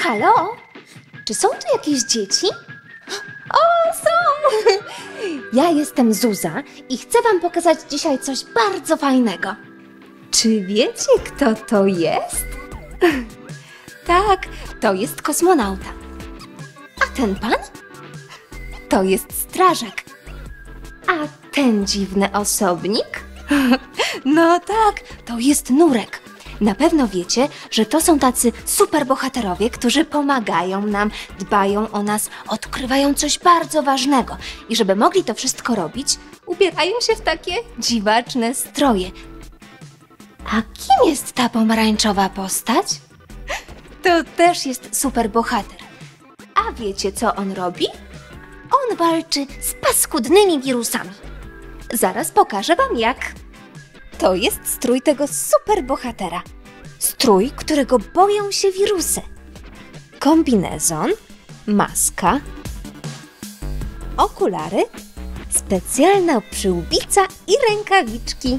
Halo? Czy są tu jakieś dzieci? O, są! Ja jestem Zuza i chcę Wam pokazać dzisiaj coś bardzo fajnego. Czy wiecie, kto to jest? Tak, to jest kosmonauta. A ten pan? To jest strażak. A ten dziwny osobnik? No tak, to jest Nurek. Na pewno wiecie, że to są tacy superbohaterowie, którzy pomagają nam, dbają o nas, odkrywają coś bardzo ważnego. I żeby mogli to wszystko robić, ubierają się w takie dziwaczne stroje. A kim jest ta pomarańczowa postać? To też jest superbohater. A wiecie, co on robi? On walczy z paskudnymi wirusami. Zaraz pokażę wam jak. To jest strój tego superbohatera. Strój, którego boją się wirusy. Kombinezon, maska, okulary, specjalna przyłbica i rękawiczki.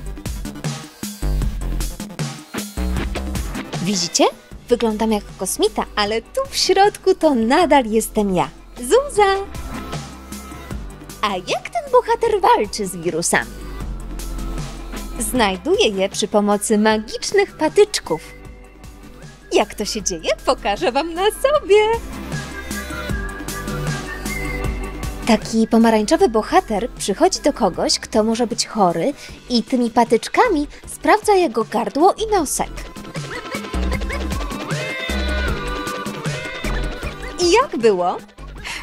Widzicie? Wyglądam jak kosmita, ale tu w środku to nadal jestem ja, Zuza. A jak ten bohater walczy z wirusami? Znajduje je przy pomocy magicznych patyczków. Jak to się dzieje, pokażę Wam na sobie. Taki pomarańczowy bohater przychodzi do kogoś, kto może być chory i tymi patyczkami sprawdza jego gardło i nosek. I jak było?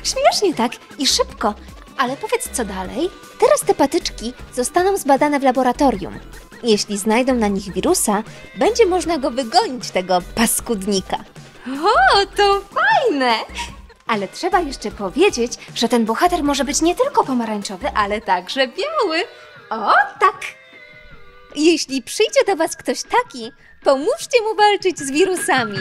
Śmiesznie tak i szybko. Ale powiedz co dalej? Teraz te patyczki zostaną zbadane w laboratorium. Jeśli znajdą na nich wirusa, będzie można go wygonić, tego paskudnika. O, to fajne! Ale trzeba jeszcze powiedzieć, że ten bohater może być nie tylko pomarańczowy, ale także biały. O, tak! Jeśli przyjdzie do Was ktoś taki, pomóżcie mu walczyć z wirusami.